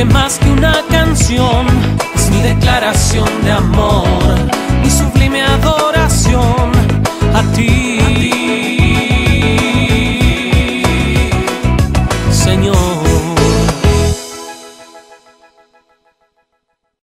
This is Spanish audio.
que más que una canción es mi declaración de amor, mi sublime adoración a ti. Señor.